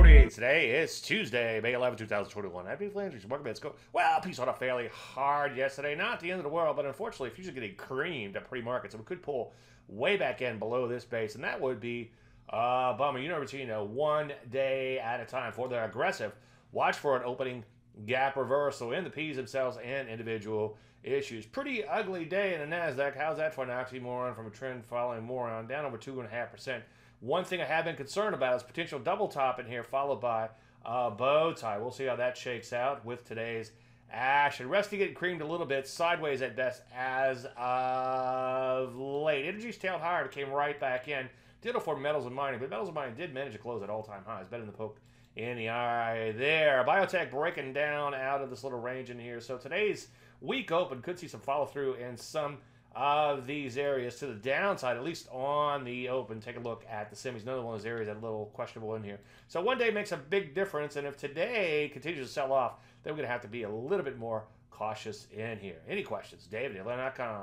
right, today is Tuesday, May 11, 2021. Happy Flanders, market bets go. Well, piece on a fairly hard yesterday. Not the end of the world, but unfortunately, futures getting creamed at pre-market, so we could pull way back in below this base, and that would be uh, bummer. You know, know, one day at a time. For the aggressive, watch for an opening gap reversal in the P's themselves and individual issues. Pretty ugly day in the Nasdaq. How's that for an oxymoron from a trend following moron? Down over two and a half percent. One thing I have been concerned about is potential double top in here, followed by uh, a bow tie. We'll see how that shakes out with today's Ah, action. Resty getting creamed a little bit, sideways at best as of late. Energy's tailed higher, came right back in. Ditto for metals and mining, but metals and mining did manage to close at all-time highs. Better than the poke in the eye there. Biotech breaking down out of this little range in here. So today's week open could see some follow through and some of these areas to the downside, at least on the open. Take a look at the semis. Another one of those areas that a little questionable in here. So one day makes a big difference, and if today continues to sell off, then we're going to have to be a little bit more cautious in here. Any questions? David at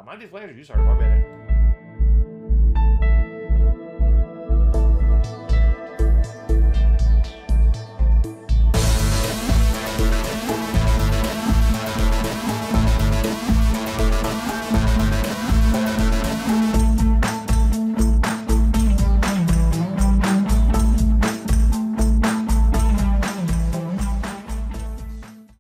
I'm Dave Landry. You started more minute.